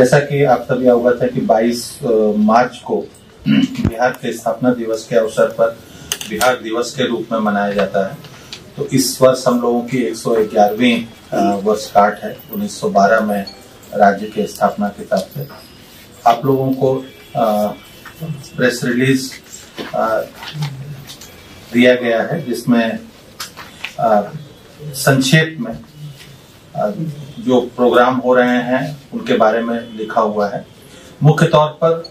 जैसा कि आप सभी अवगत है कि 22 मार्च को बिहार के स्थापना दिवस के अवसर पर बिहार दिवस के रूप में मनाया जाता है। तो इस वर्ष हम लोगों की 111वीं वर्षगांठ है 1912 में राज्य के स्थापना के हिसाब से। आप लोगों को प्रेस रिलीज़ दिया गया है, जिसमें संक्षेप में जो प्रोग्राम हो रहे हैं, उनके बारे में लिखा हुआ है। मुख्य तौर पर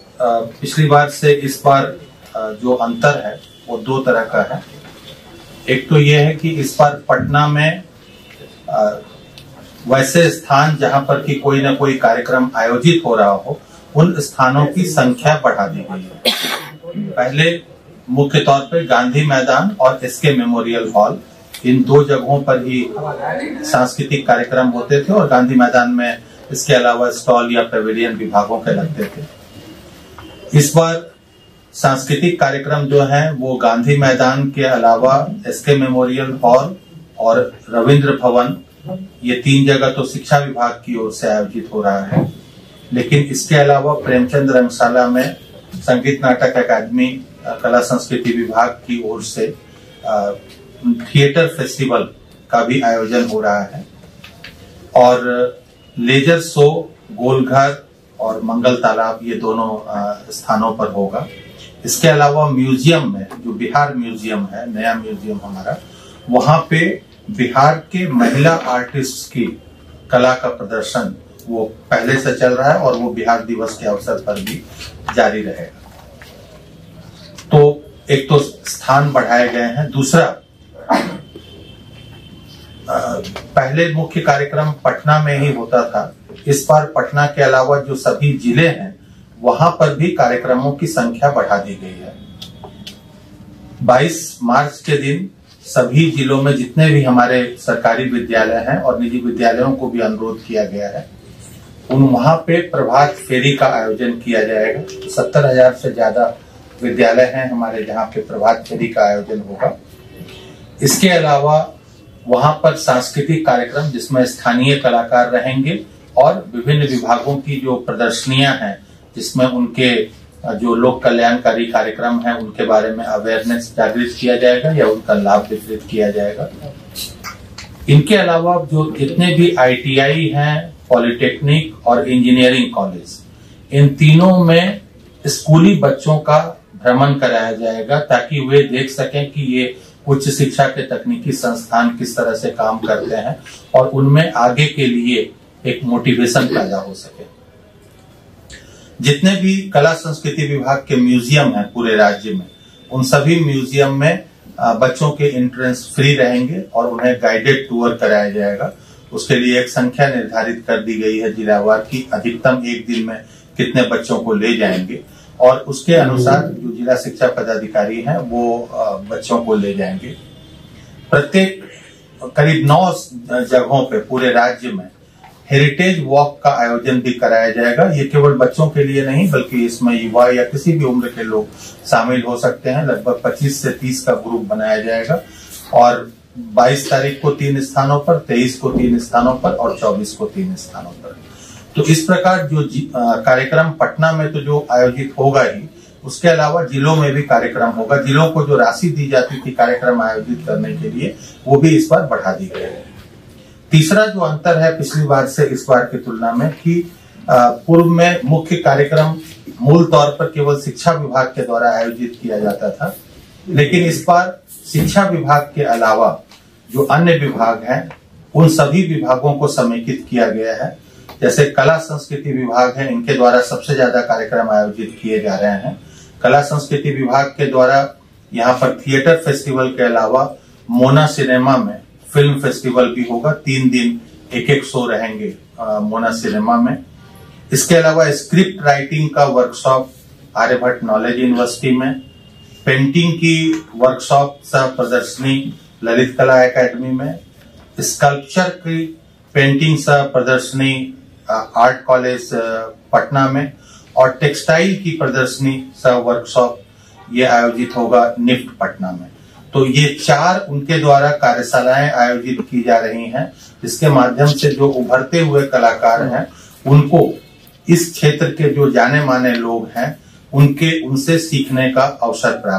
पिछली बार से इस बार जो अंतर है, वो दो तरह का है। एक तो ये है कि इस बार पटना में वैसे स्थान जहाँ पर कि कोई ना कोई कार्यक्रम आयोजित हो रहा हो, उन स्थानों की संख्या बढ़ा दी गई है। पहले मुख्य तौर पर गांधी मैदान और एसके मेमोरियल हॉल इन दो जगहों पर ही सांस्कृतिक कार्यक्रम होते थे और गांधी मैदान में इसके अलावा स्टॉल या पेविलियन विभागों के लगते थे। इस बार सांस्कृतिक कार्यक्रम जो है, वो गांधी मैदान के अलावा एसके मेमोरियल हॉल और रविंद्र भवन, ये तीन जगह तो शिक्षा विभाग की ओर से आयोजित हो रहा है। लेकिन इसके अलावा प्रेमचंद रंगशाला में संगीत नाटक अकादमी, कला संस्कृति विभाग की ओर से थिएटर फेस्टिवल का भी आयोजन हो रहा है। और लेजर शो, गोलघर और मंगल तालाब ये दोनों स्थानों पर होगा। इसके अलावा म्यूज़ियम में, जो बिहार म्यूज़ियम है, नया म्यूज़ियम हमारा, वहाँ पे बिहार के महिला आर्टिस्ट की कला का प्रदर्शन वो पहले से चल रहा है और वो बिहार दिवस के अवसर पर भी जारी रहेगा। तो एक तो स्थान बढ़ाए गए हैं। दूसरा पहले मुख्य कार्यक्रम पटना में ही होता था। इस बार पटना के अलावा जो सभी ज़िले हैं, वहाँ पर भी कार्यक्रमों की संख्या बढ़ा दी गई है। 22 मार्च के दिन सभी जिलों में जितने भी हमारे सरकारी विद्यालय हैं और निजी विद्यालयों को भी अनुरोध किया गया है, उन वहाँ पे प्रभात फेरी का आयोजन किया जाएगा। सत्तर हज़ार से ज़्यादा विद्यालय हैं हमारे जहाँ पे प्रभात फेरी का आयोजन होगा। इसके अलावा वहाँ पर सांस्कृतिक कार्यक्रम जिसमें स्थानीय कलाकार रहेंगे और विभिन्न विभागों की जो प्रदर्शनियाँ हैं, जिसमें उनके, जो लोक कल्याणकारी कार्यक्रम है, उनके बारे में अवेयरनेस जागृत किया जाएगा या उनका लाभ वितरित किया जाएगा। इनके अलावा जो जितने भी आईटीआई हैं पॉलिटेक्निक और इंजीनियरिंग कॉलेज इन तीनों में स्कूली बच्चों का भ्रमण कराया जाएगा ताकि वे देख सकें कि ये उच्च शिक्षा के तकनीकी संस्थान किस तरह से काम करते हैं और उनमें आगे के लिए एक मोटिवेशन पैदा हो सके। जितने भी कला संस्कृति विभाग के म्यूज़ियम हैं पूरे राज्य में, उन सभी म्यूज़ियम में बच्चों के एंट्रेंस फ्री रहेंगे और उन्हें गाइडेड टूर कराया जाएगा। उसके लिए एक संख्या निर्धारित कर दी गई है जिलावार की। अधिकतम एक दिन में कितने बच्चों को ले जाएँगे? और उसके अनुसार जो जिला शिक्षा पदाधिकारी हैं, वो बच्चों को ले जाएँगे। प्रत्येक, करीब नौ जगहों पे पूरे राज्य में हेरिटेज वॉक का आयोजन भी कराया जाएगा। ये केवल बच्चों के लिए नहीं, बल्कि इसमें युवा या किसी भी उम्र के लोग शामिल हो सकते हैं। लगभग 25 से 30 का ग्रुप बनाया जाएगा और 22 तारीख को तीन स्थानों पर 23 को तीन स्थानों पर और 24 को तीन स्थानों पर। तो इस प्रकार जो कार्यक्रम पटना में तो जो आयोजित होगा ही, उसके अलावा जिलों में भी कार्यक्रम होगा। जिलों को जो राशि दी जाती थी कार्यक्रम आयोजित करने के लिए, वो भी इस बार बढ़ा दी गई है। तीसरा जो अंतर है पिछली बार से इस बार की तुलना में कि पूर्व में मुख्य कार्यक्रम मूल तौर पर केवल शिक्षा विभाग के द्वारा आयोजित किया जाता था, लेकिन इस बार शिक्षा विभाग के अलावा जो अन्य विभाग हैं, उन सभी विभागों को समेकित किया गया है। जैसे कला संस्कृति विभाग है इनके द्वारा सबसे ज़्यादा कार्यक्रम आयोजित किए जा रहे हैं। कला संस्कृति विभाग के द्वारा यहाँ पर थिएटर फेस्टिवल के अलावा मोना सिनेमा में फ़िल्म फेस्टिवल भी होगा। तीन दिन एक एक शो रहेंगे आ, मोना सिनेमा में। इसके अलावा स्क्रिप्ट राइटिंग का वर्कशॉप आर्यभट्ट नॉलेज यूनिवर्सिटी में पेंटिंग की वर्कशॉप सह प्रदर्शनी ललित कला एकेडमी में स्कल्पचर की पेंटिंग सह प्रदर्शनी आर्ट कॉलेज पटना में। और टेक्सटाइल की प्रदर्शनी सह वर्कशॉप ये आयोजित होगा निफ्ट पटना में। तो ये चार उनके द्वारा कार्यशालाएँ आयोजित की जा रही हैं, जिसके माध्यम से जो उभरते हुए कलाकार हैं, उनको इस क्षेत्र के जो जाने माने लोग हैं, उनके, उनसे सीखने का अवसर प्राप्त